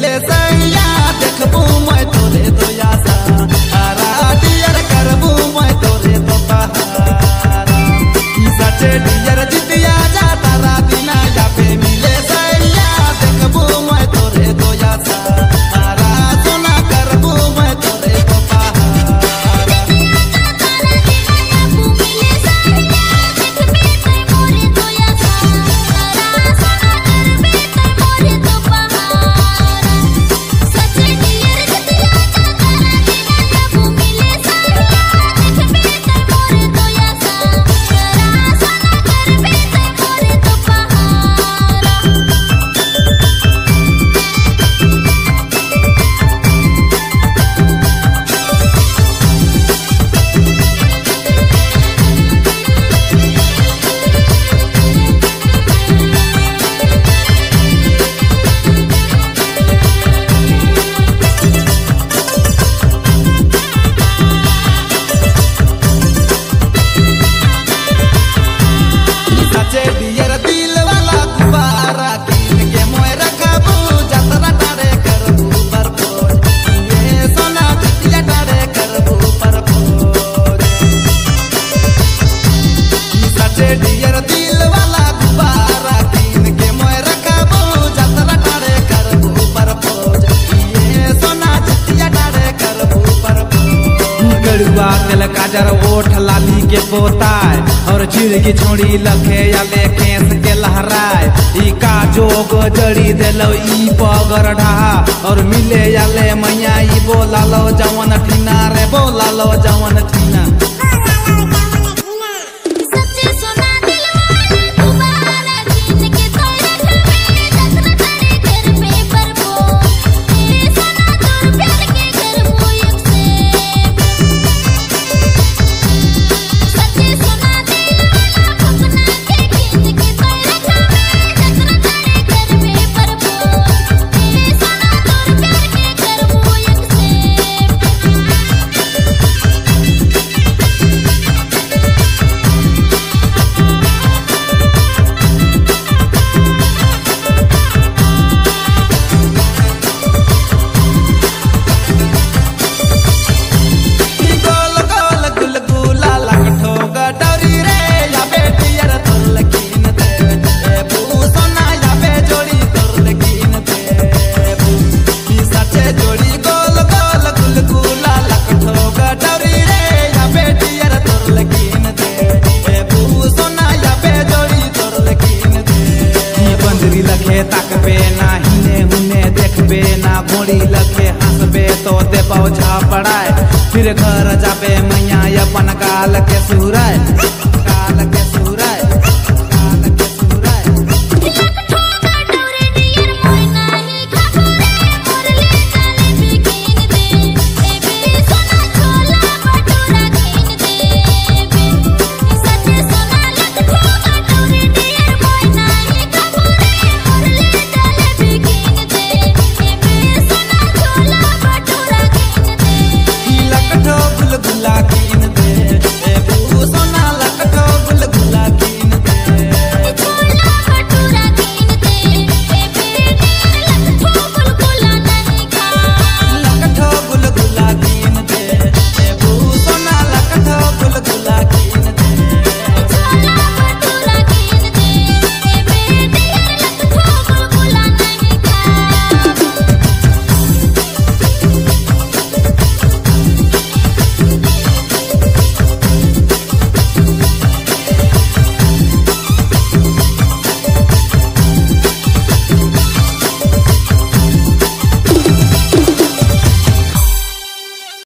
le कर ओठ लाली के पोताय, और चिड़ की छोड़ी लखे या ले केस के लहराय। ई का जोग जड़ी देलो, ई पगर ढहा, और मिले या ले मैया, ई बोला लो जवन ठीना रे, बोला लो जवन ठीना। पौछा पड़ा फिर घर जाबे मैया अपन काल के सुराय